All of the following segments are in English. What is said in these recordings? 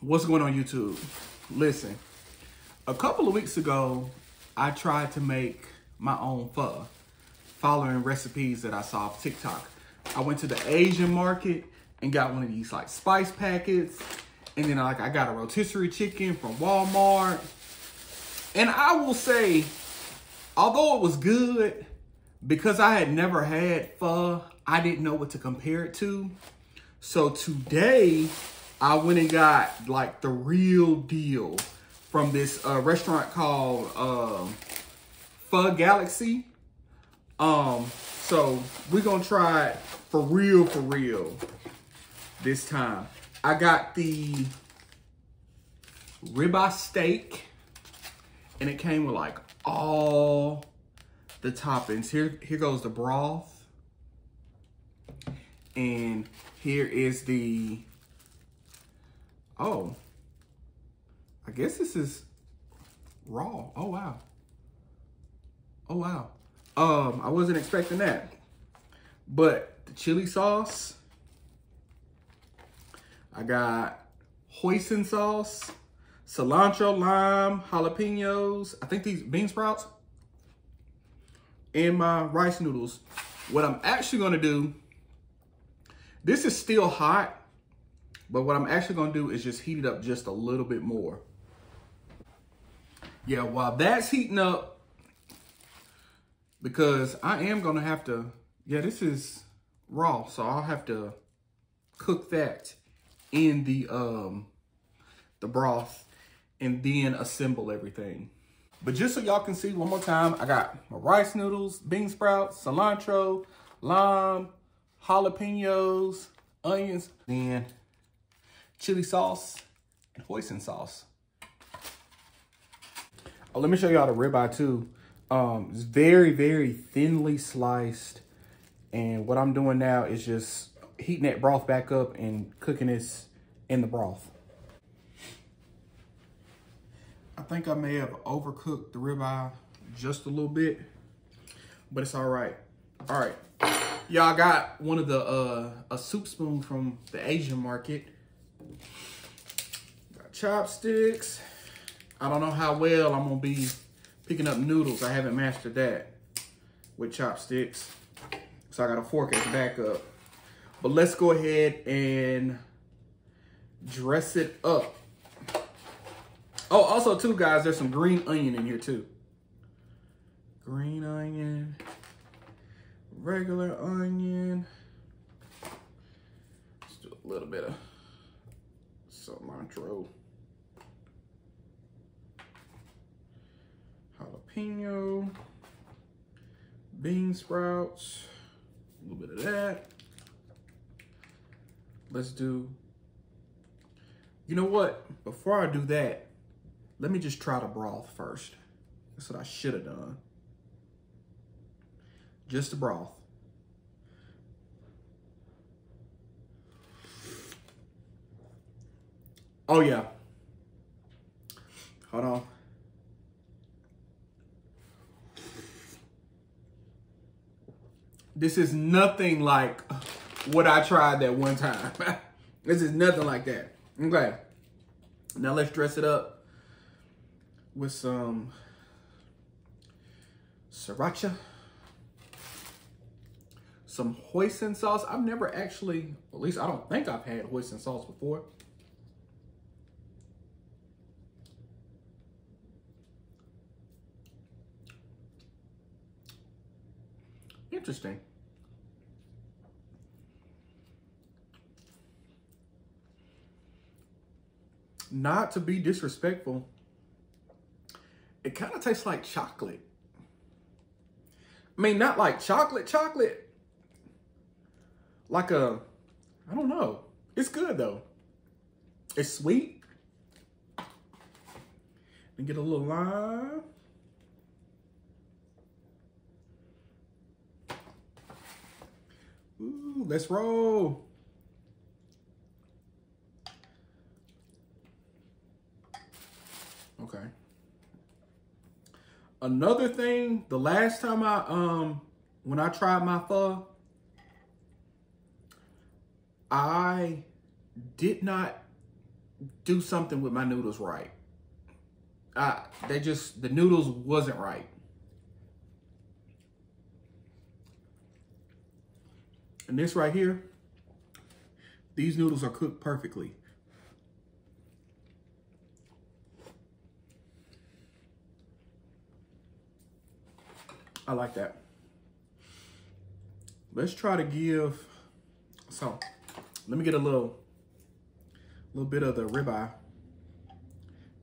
What's going on YouTube? Listen, a couple of weeks ago, I tried to make my own pho, following recipes that I saw off TikTok. I went to the Asian market and got one of these like spice packets. And then like I got a rotisserie chicken from Walmart. And I will say, although it was good, because I had never had pho, I didn't know what to compare it to. So today, I went and got like the real deal from this uh, restaurant called uh, Pho Galaxy. Um, so we're gonna try it for real, for real this time. I got the ribeye steak and it came with like all the toppings. Here, here goes the broth. And here is the, oh, I guess this is raw. Oh, wow. Oh, wow. Um, I wasn't expecting that. But the chili sauce, I got hoisin sauce, cilantro, lime, jalapenos. I think these bean sprouts and my rice noodles. What I'm actually gonna do, this is still hot, but what I'm actually gonna do is just heat it up just a little bit more. Yeah, while that's heating up, because I am gonna have to, yeah, this is raw, so I'll have to cook that in the um the broth and then assemble everything. But just so y'all can see one more time, I got my rice noodles, bean sprouts, cilantro, lime, jalapenos, onions, then chili sauce and hoisin sauce. Oh, let me show y'all the ribeye too. Um, it's very, very thinly sliced. And what I'm doing now is just heating that broth back up and cooking this in the broth. I think I may have overcooked the ribeye just a little bit, but it's all right. All right, y'all got one of the, uh, a soup spoon from the Asian market. Got chopsticks. I don't know how well I'm gonna be picking up noodles. I haven't mastered that with chopsticks. So I got a fork as backup. But let's go ahead and dress it up. Oh, also too, guys, there's some green onion in here too. Green onion, regular onion. Let's do a little bit of cilantro. Jalapeno, bean sprouts, a little bit of that. Let's do, you know what? Before I do that, let me just try the broth first. That's what I should have done. Just the broth. Oh yeah. Hold on. This is nothing like what I tried that one time. this is nothing like that. Okay. Now let's dress it up with some sriracha, some hoisin sauce. I've never actually, at least I don't think I've had hoisin sauce before. Interesting. Not to be disrespectful, it kind of tastes like chocolate. I mean, not like chocolate, chocolate. Like a, I don't know. It's good though. It's sweet. And get a little lime. Ooh, let's roll. Okay. Another thing, the last time I, um, when I tried my pho, I did not do something with my noodles right. I, they just, the noodles wasn't right. And this right here, these noodles are cooked perfectly. I like that. Let's try to give, so let me get a little, little bit of the ribeye.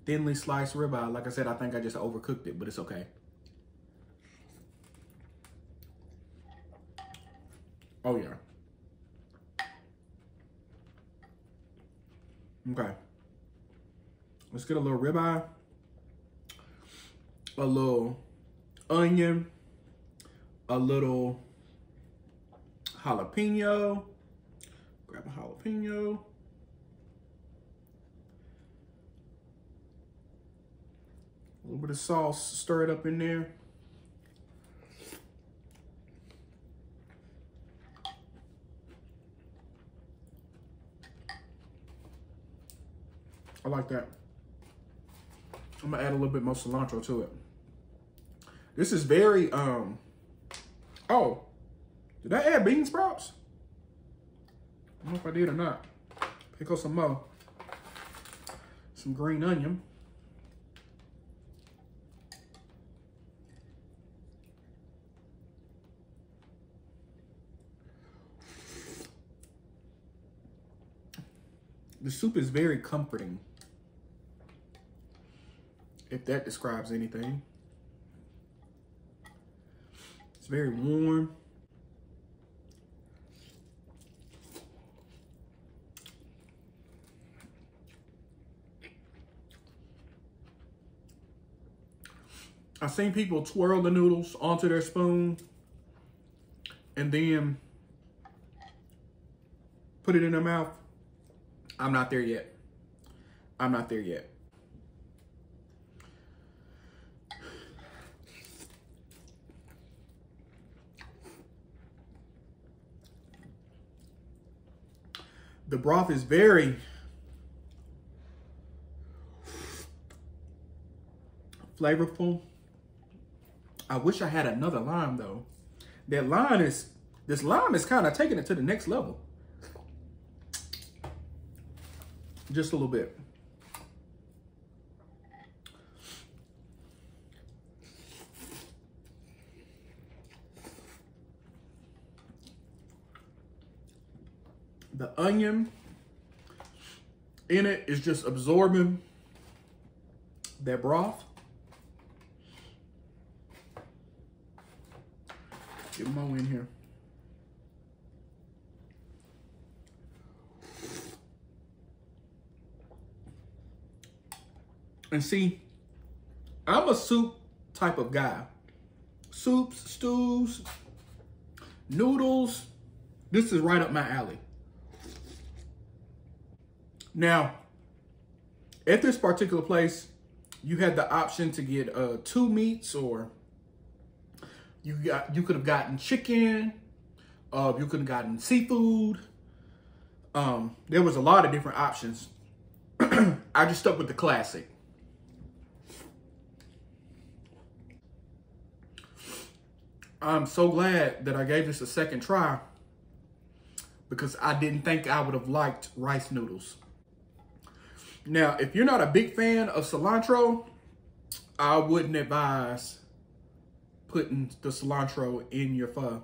Thinly sliced ribeye. Like I said, I think I just overcooked it, but it's okay. Oh yeah. Okay. Let's get a little ribeye, a little onion, a little jalapeno. Grab a jalapeno. A little bit of sauce, stir it up in there. Like that. I'm gonna add a little bit more cilantro to it. This is very, um, oh, did I add bean sprouts? I don't know if I did or not. Pick up some more. Some green onion. The soup is very comforting if that describes anything. It's very warm. I've seen people twirl the noodles onto their spoon and then put it in their mouth. I'm not there yet. I'm not there yet. The broth is very flavorful. I wish I had another lime though. That lime is, this lime is kind of taking it to the next level. Just a little bit. The onion in it is just absorbing that broth. Get Mo in here. And see, I'm a soup type of guy. Soups, stews, noodles. This is right up my alley. Now, at this particular place, you had the option to get uh, two meats or you got you could have gotten chicken, uh, you could have gotten seafood. Um, there was a lot of different options. I just stuck with the classic. I'm so glad that I gave this a second try because I didn't think I would have liked rice noodles. Now, if you're not a big fan of cilantro, I wouldn't advise putting the cilantro in your pho.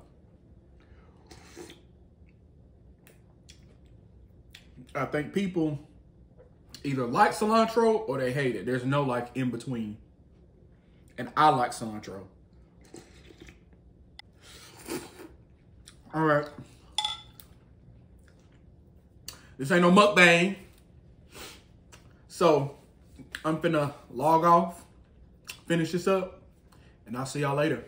I think people either like cilantro or they hate it. There's no like in between. And I like cilantro. All right. This ain't no mukbang. So I'm finna log off, finish this up, and I'll see y'all later.